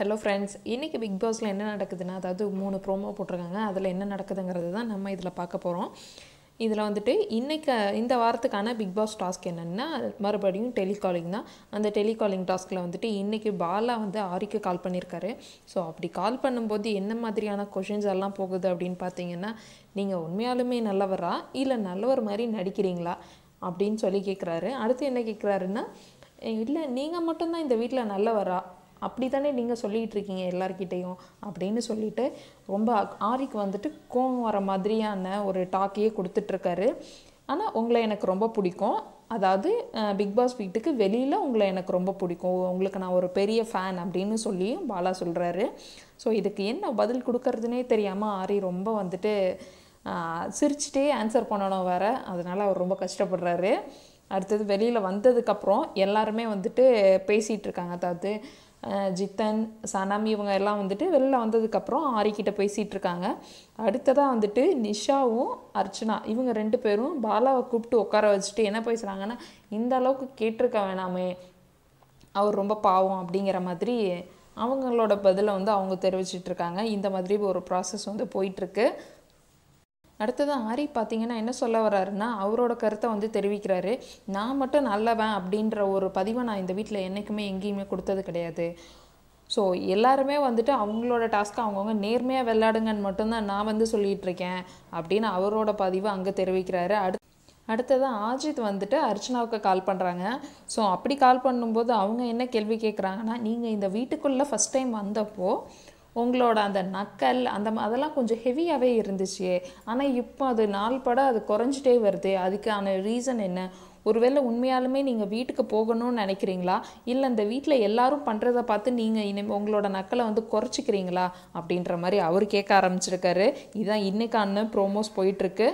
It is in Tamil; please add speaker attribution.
Speaker 1: ஹலோ ஃப்ரெண்ட்ஸ் இன்றைக்கி பிக் பாஸில் என்ன நடக்குதுன்னா அதாவது மூணு ப்ரோமோ போட்டிருக்காங்க. அதில் என்ன நடக்குதுங்கிறது தான் நம்ம இதில் பார்க்க போகிறோம் இதில் வந்துட்டு இன்றைக்கி இந்த வாரத்துக்கான பிக் பாஸ் டாஸ்க் என்னென்னா மறுபடியும் டெலிகாலிங் தான். அந்த டெலிகாலிங் டாஸ்கில் வந்துட்டு இன்றைக்கி பாலா வந்து ஆரிக்கு கால் பண்ணியிருக்காரு ஸோ அப்படி கால் பண்ணும்போது என்ன மாதிரியான கொஷின்ஸ் எல்லாம் போகுது அப்படின்னு பார்த்தீங்கன்னா நீங்கள் உண்மையாலுமே நல்லவரா இல்லை நல்லவர் மாதிரி நடிக்கிறீங்களா அப்படின்னு சொல்லி கேட்குறாரு அடுத்து என்ன கேட்குறாருன்னா இல்லை நீங்கள் மட்டும்தான் இந்த வீட்டில் நல்லவரா அப்படி தானே நீங்கள் சொல்லிகிட்டு இருக்கீங்க எல்லார்கிட்டேயும் அப்படின்னு சொல்லிட்டு ரொம்ப ஆரிக்கு வந்துட்டு கோவம் வர மாதிரியான ஒரு டாக்கையே கொடுத்துட்ருக்காரு. ஆனால் உங்களை எனக்கு ரொம்ப பிடிக்கும். அதாவது பிக் பாஸ் வீட்டுக்கு வெளியில் உங்களை எனக்கு ரொம்ப பிடிக்கும். உங்களுக்கு நான் ஒரு பெரிய ஃபேன் அப்படின்னு சொல்லியும் பாலா சொல்கிறாரு ஸோ இதுக்கு என்ன பதில் கொடுக்கறதுனே தெரியாமல் ஆரி ரொம்ப வந்துட்டு சிரிச்சிட்டே ஆன்சர் பண்ணணும் வேற. அதனால் அவர் ரொம்ப கஷ்டப்படுறாரு. அடுத்தது வெளியில் வந்ததுக்கப்புறம் எல்லாருமே வந்துட்டு பேசிகிட்டு இருக்காங்க அதாவது ஜித்தன் சனம் இவங்க எல்லாம் வந்துட்டு வெளில வந்ததுக்கப்புறம் ஆரிக்கிட்ட பேசிகிட்டு இருக்காங்க. அடுத்ததாக வந்துட்டு நிஷாவும் அர்ச்சனா இவங்க ரெண்டு பேரும் பாலாவை கூப்பிட்டு உட்கார வச்சுட்டு என்ன பேசுகிறாங்கன்னா இந்த அளவுக்கு கேட்டிருக்க வேணாமே அவர் ரொம்ப பாவம் அப்படிங்கிற மாதிரி அவங்களோட பதிலை வந்து அவங்க தெரிவிச்சிட்ருக்காங்க இந்த மாதிரி ஒரு ப்ராசஸ் வந்து போயிட்டுருக்கு அடுத்தது ஆரி பார்த்தீங்கன்னா என்ன சொல்ல வர்றாருன்னா அவரோட கருத்தை வந்து தெரிவிக்கிறாரு. நான் மட்டும் நல்லவன் அப்படின்ற ஒரு பதிவை நான் இந்த வீட்டில் என்றைக்குமே எங்கேயுமே கொடுத்தது கிடையாது. ஸோ எல்லாருமே வந்துட்டு அவங்களோட டாஸ்க்கை அவங்கவுங்க நேர்மையாக விளையாடுங்கன்னு மட்டும்தான் நான் வந்து சொல்லிகிட்ருக்கேன் அப்படின்னு அவரோட பதிவை அங்கே தெரிவிக்கிறாரு. அடுத்து அடுத்தது ஆஜித் வந்துட்டு அர்ச்சனாவுக்கு கால் பண்ணுறாங்க ஸோ அப்படி கால் பண்ணும்போது அவங்க என்ன கேள்வி கேட்குறாங்கன்னா நீங்கள் இந்த வீட்டுக்குள்ளே ஃபஸ்ட் டைம் வந்தப்போ உங்களோட அந்த நக்கல் அந்த அதெல்லாம் கொஞ்சம் ஹெவியாகவே இருந்துச்சு ஆனால் இப்போ அது நாள் பட அது குறைஞ்சிட்டே வருது. அதுக்கான ரீசன் என்ன? ஒருவேளை உண்மையாலுமே நீங்கள் வீட்டுக்கு போகணும்னு நினைக்கிறீங்களா? இல்லை இந்த வீட்டில் எல்லாரும் பண்ணுறதை பார்த்து நீங்கள் இனிமே உங்களோட நக்கலை வந்து குறைச்சிக்கிறீங்களா? அப்படின்ற மாதிரி அவர் கேட்க ஆரம்பிச்சிருக்காரு. இதுதான் இன்னைக்கான ப்ரோமோஸ் போயிட்டுருக்கு.